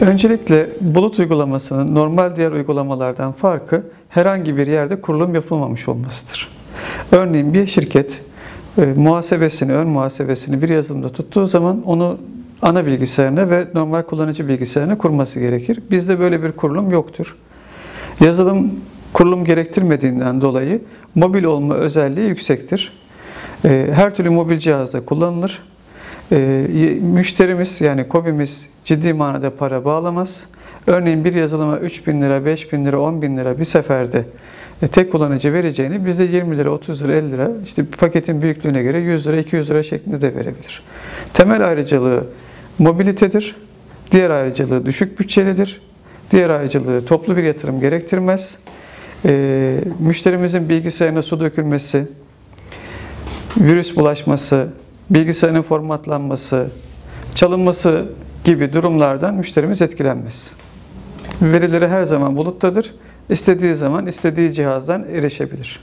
Öncelikle bulut uygulamasının normal diğer uygulamalardan farkı herhangi bir yerde kurulum yapılmamış olmasıdır. Örneğin bir şirket e, muhasebesini, ön muhasebesini bir yazılımda tuttuğu zaman onu ana bilgisayarına ve normal kullanıcı bilgisayarına kurması gerekir. Bizde böyle bir kurulum yoktur. Yazılım kurulum gerektirmediğinden dolayı mobil olma özelliği yüksektir. E, her türlü mobil cihazda kullanılır. E, müşterimiz yani KOBİ'miz ciddi manada para bağlamaz. Örneğin bir yazılıma 3 bin lira, 5 bin lira, 10 bin lira bir seferde e, tek kullanıcı vereceğini bizde 20 lira, 30 lira, 50 lira işte paketin büyüklüğüne göre 100 lira, 200 lira şeklinde de verebilir. Temel ayrıcalığı mobilitedir. Diğer ayrıcalığı düşük bütçelidir. Diğer ayrıcalığı toplu bir yatırım gerektirmez. E, müşterimizin bilgisayarına su dökülmesi, virüs bulaşması, bilgisayarın formatlanması, çalınması gibi durumlardan müşterimiz etkilenmez. Verileri her zaman buluttadır. İstediği zaman istediği cihazdan erişebilir.